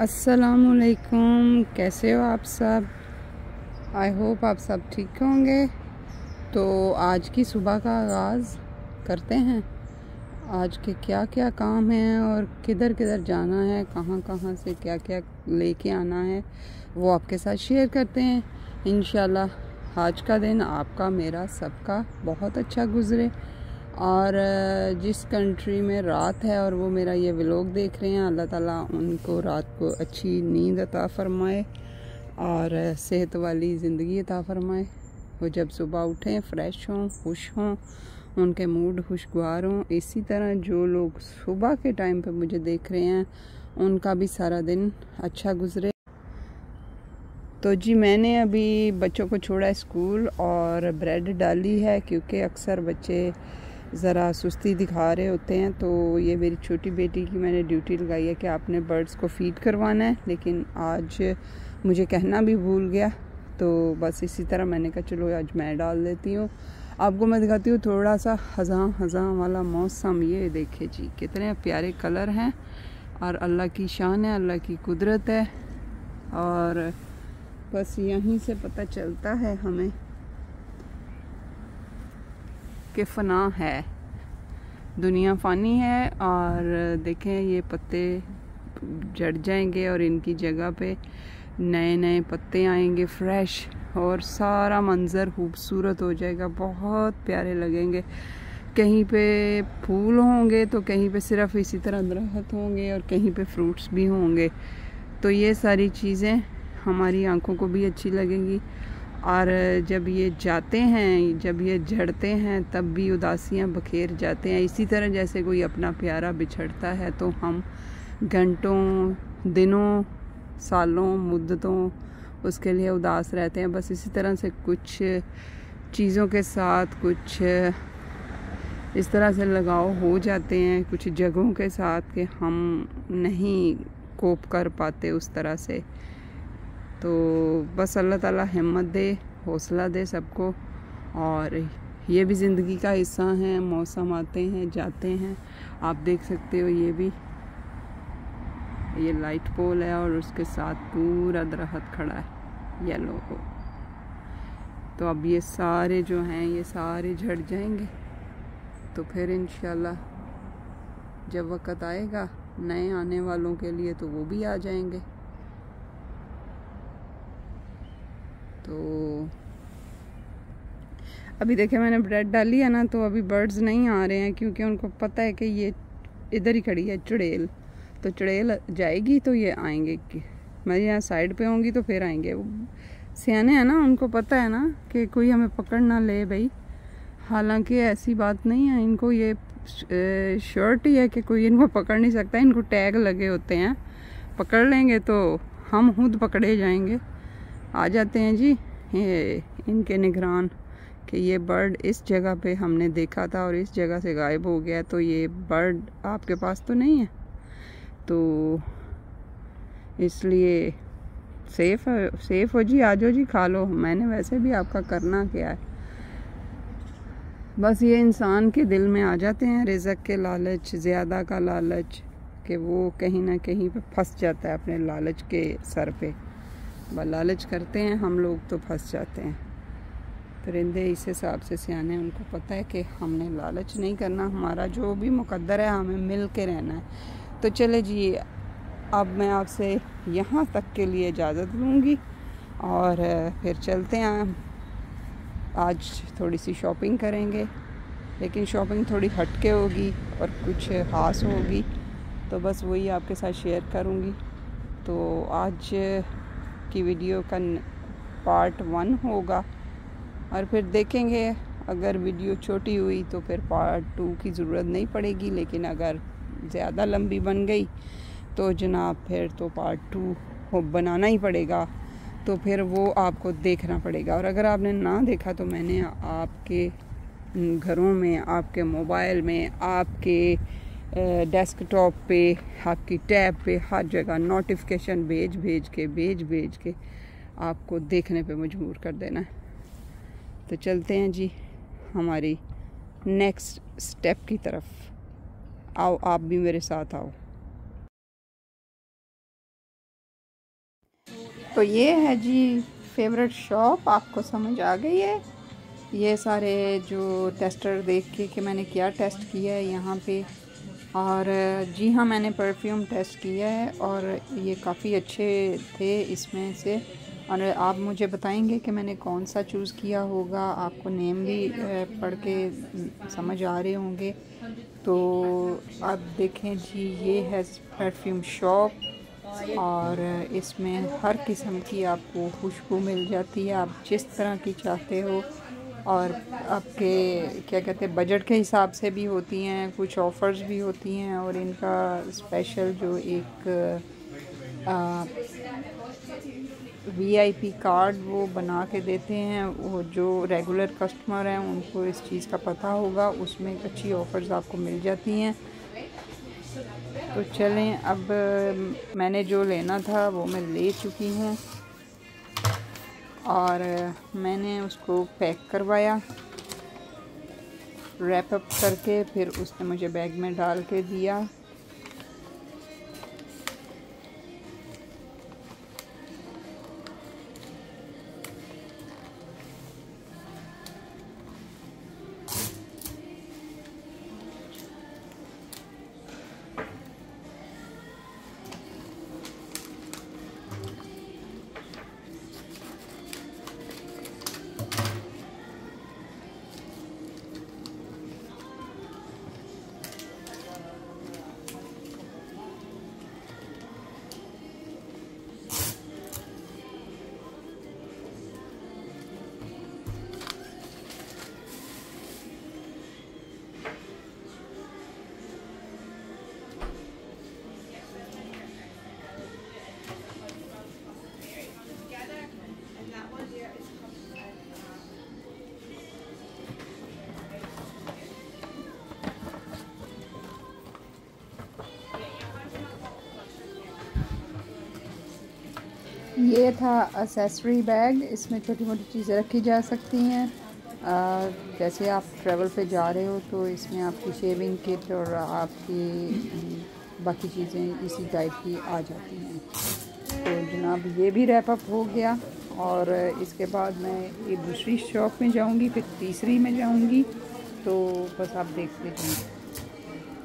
असलकुम कैसे हो आप सब? आई होप आप सब ठीक होंगे। तो आज की सुबह का आगाज़ करते हैं। आज के क्या क्या काम हैं और किधर किधर जाना है कहाँ कहाँ से क्या क्या लेके आना है, वो आपके साथ शेयर करते हैं। इन आज का दिन आपका, मेरा, सबका बहुत अच्छा गुज़रे। और जिस कंट्री में रात है और वो मेरा ये व्लॉग देख रहे हैं, अल्लाह ताला उनको रात को अच्छी नींद अता फ़रमाए और सेहत वाली ज़िंदगी अता फ़रमाए। वो जब सुबह उठें फ़्रेश हों, खुश हों, उनके मूड खुशगवार हों, इसी तरह जो लोग सुबह के टाइम पे मुझे देख रहे हैं, उनका भी सारा दिन अच्छा गुज़रे। तो जी, मैंने अभी बच्चों को छोड़ा स्कूल और ब्रेड डाली है क्योंकि अक्सर बच्चे ज़रा सुस्ती दिखा रहे होते हैं तो ये मेरी छोटी बेटी की मैंने ड्यूटी लगाई है कि आपने बर्ड्स को फ़ीड करवाना है, लेकिन आज मुझे कहना भी भूल गया तो बस इसी तरह मैंने कहा, चलो आज मैं डाल देती हूँ। आपको मैं दिखाती हूँ थोड़ा सा हज़ा हज़ा वाला मौसम, ये देखे जी, कितने प्यारे कलर हैं, और अल्लाह की शान है, अल्लाह की कुदरत है, और बस यहीं से पता चलता है हमें कि फ़ना है। दुनिया फ़ानी है और देखें ये पत्ते जड़ जाएँगे और इनकी जगह पे नए नए पत्ते आएँगे फ्रेश और सारा मंज़र खूबसूरत हो जाएगा। बहुत प्यारे लगेंगे। कहीं पे फूल होंगे तो कहीं पे सिर्फ़ इसी तरह दरख्त होंगे और कहीं पे फ्रूट्स भी होंगे। तो ये सारी चीज़ें हमारी आँखों को भी अच्छी लगेंगी। और जब ये जाते हैं, जब ये झड़ते हैं, तब भी उदासियाँ बखेर जाते हैं। इसी तरह जैसे कोई अपना प्यारा बिछड़ता है तो हम घंटों, दिनों, सालों, मुद्दतों उसके लिए उदास रहते हैं। बस इसी तरह से कुछ चीज़ों के साथ, कुछ इस तरह से लगाव हो जाते हैं, कुछ जगहों के साथ कि हम नहीं कोप कर पाते उस तरह से। तो बस अल्लाह ताला हिम्मत दे, हौसला दे सबको। और ये भी ज़िंदगी का हिस्सा है, मौसम आते हैं, जाते हैं। आप देख सकते हो ये भी। ये लाइट पोल है और उसके साथ पूरा दरख्त खड़ा है येलो को तो अब ये सारे जो हैं, ये सारे झड़ जाएँगे। तो फिर इन जब वक़्त आएगा, नए आने वालों के लिए तो वो भी आ जाएँगे। तो अभी देखे मैंने ब्रेड डाली है ना तो अभी बर्ड्स नहीं आ रहे हैं, क्योंकि उनको पता है कि ये इधर ही खड़ी है चुड़ैल तो चुड़ैल जाएगी तो ये आएँगे मैं यहाँ साइड पे होंगी तो फिर आएँगे। वो सियाने हैं ना, उनको पता है ना कि कोई हमें पकड़ ना ले भाई। हालाँकि ऐसी बात नहीं है, इनको ये शर्ट ही है कि कोई इनको पकड़ नहीं सकता, इनको टैग लगे होते हैं। पकड़ लेंगे तो हम खुद पकड़े जाएँगे। आ जाते हैं जी। ये इनके निगरान कि ये बर्ड इस जगह पे हमने देखा था और इस जगह से गायब हो गया। तो ये बर्ड आपके पास तो नहीं है? तो इसलिए सेफ़ सेफ़ हो जी, आ जाओ जी, खा लो। मैंने वैसे भी आपका करना क्या है। बस ये इंसान के दिल में आ जाते हैं, रिजक के लालच, ज़्यादा का लालच, कि वो कहीं ना कहीं पे फंस जाता है अपने लालच के सर पे। लालच करते हैं, हम लोग तो फंस जाते हैं। परिंदे इस हिसाब से सियाने, उनको पता है कि हमने लालच नहीं करना, हमारा जो भी मुकद्दर है, हमें मिल के रहना है। तो चले जी, अब मैं आपसे यहाँ तक के लिए इजाज़त लूँगी और फिर चलते हैं आज थोड़ी सी शॉपिंग करेंगे, लेकिन शॉपिंग थोड़ी हटके होगी और कुछ ख़ास होगी। तो बस वही आपके साथ शेयर करूँगी। तो आज की वीडियो का पार्ट वन होगा। और फिर देखेंगे, अगर वीडियो छोटी हुई तो फिर पार्ट टू की ज़रूरत नहीं पड़ेगी, लेकिन अगर ज़्यादा लंबी बन गई तो जनाब फिर तो पार्ट टू हो, बनाना ही पड़ेगा। तो फिर वो आपको देखना पड़ेगा। और अगर आपने ना देखा तो मैंने आपके घरों में, आपके मोबाइल में, आपके डेस्कटॉप पे, आपकी टैब पे, हर जगह नोटिफिकेशन भेज भेज के, भेज भेज के आपको देखने पे मजबूर कर देना तो चलते हैं जी, हमारी नेक्स्ट स्टेप की तरफ़। आओ, आप भी मेरे साथ आओ। तो ये है जी फेवरेट शॉप आपको समझ आ गई है। ये सारे जो टेस्टर देख के कि मैंने क्या टेस्ट किया है, यहाँ पे और, जी हाँ मैंने परफ्यूम टेस्ट किया है और ये काफ़ी अच्छे थे इसमें से। और आप मुझे बताएँगे कि मैंने कौन सा चूज़ किया होगा? आपको नेम भी पढ़ के समझ आ रहे होंगे। तो आप देखें जी, ये है परफ्यूम शॉप और इसमें हर किस्म की आपको खुशबू मिल जाती है। आप जिस तरह की चाहते हो और आपके, क्या कहते हैं बजट के हिसाब से भी होती हैं, कुछ ऑफ़र्स भी होती हैं और इनका स्पेशल जो एक वीआईपी कार्ड वो बना के देते हैं, वो जो रेगुलर कस्टमर हैं, उनको इस चीज़ का पता होगा, उसमें अच्छी ऑफ़र्स आपको मिल जाती हैं। तो चलें, अब मैंने जो लेना था वो मैं ले चुकी हूँ। और मैंने उसको पैक करवाया रैप अप करके, फिर उसने मुझे बैग में डाल के दिया। ये था असेसरी बैग इसमें छोटी मोटी चीज़ें रखी जा सकती हैं। जैसे आप ट्रैवल पे जा रहे हो तो इसमें आपकी शेविंग किट और आपकी बाकी चीज़ें इसी टाइप की आ जाती हैं। तो जनाब, ये भी रैपअप हो गया और इसके बाद मैं एक दूसरी शॉप में जाऊँगी, फिर तीसरी में जाऊँगी। तो बस आप देखते जाएँ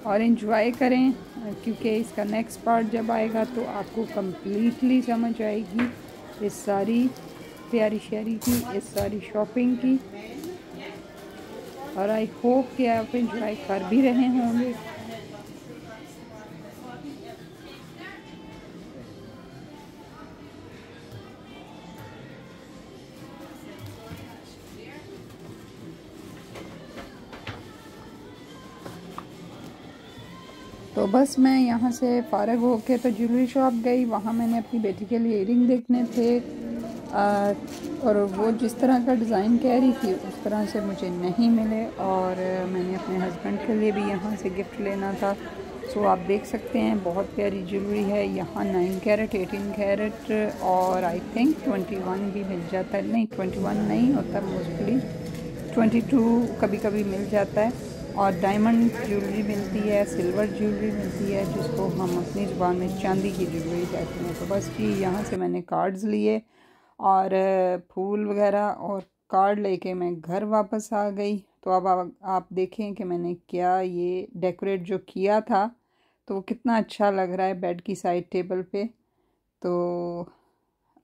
और इन्जॉय करें, क्योंकि इसका नेक्स्ट पार्ट जब आएगा तो आपको कम्प्लीटली समझ आएगी इस सारी तैयारी शहरी की, इस सारी शॉपिंग की। और आई होप कि आप इन्जॉय कर भी रहे होंगे। तो बस मैं यहाँ से फ़ारग होके तो ज्वेलरी शॉप गई। वहाँ मैंने अपनी बेटी के लिए इयरिंग देखने थे। आ, और वो जिस तरह का डिज़ाइन कह रही थी उस तरह से मुझे नहीं मिले। और मैंने अपने हस्बैंड के लिए भी यहाँ से गिफ्ट लेना था। सो आप देख सकते हैं बहुत प्यारी ज्वेलरी है। यहाँ नाइन कैरेट एटीन कैरेट और आई थिंक ट्वेंटी वन भी मिल जाता है। नहीं ट्वेंटी वन नहीं होता मोस्टली ट्वेंटी टू कभी कभी मिल जाता है। और डायमंड ज्वेलरी मिलती है सिल्वर ज्वेलरी मिलती है जिसको हम अपनी ज़ुबान में चांदी की ज्वेलरी कहते हैं। तो बस जी यहाँ से मैंने कार्ड्स लिए और फूल वगैरह और कार्ड लेके मैं घर वापस आ गई। तो अब आप, आप देखें कि मैंने क्या ये डेकोरेट जो किया था तो वो कितना अच्छा लग रहा है बेड की साइड टेबल पे। तो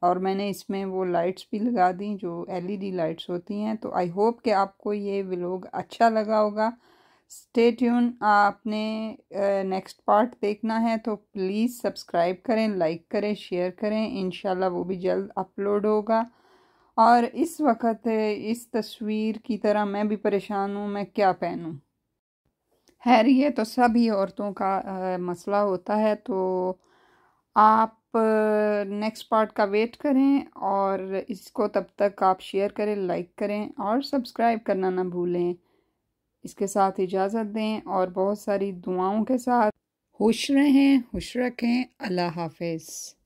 और मैंने इसमें वो लाइट्स भी लगा दी जो एलईडी लाइट्स होती हैं। तो आई होप कि आपको ये व्लॉग अच्छा लगा होगा। स्टे ट्यून आपने नेक्स्ट पार्ट देखना है तो प्लीज़ सब्सक्राइब करें लाइक करें शेयर करें इन वो भी जल्द अपलोड होगा। और इस वक्त इस तस्वीर की तरह मैं भी परेशान हूँ मैं क्या पहनूँ? खैर ये तो सभी औरतों का आ, मसला होता है तो आप नेक्स्ट पार्ट का वेट करें और इसको तब तक आप शेयर करें लाइक करें और सब्सक्राइब करना ना भूलें। इसके साथ इजाज़त दें और बहुत सारी दुआओं के साथ खुश रहें, खुश रखें। अल्लाह हाफिज़।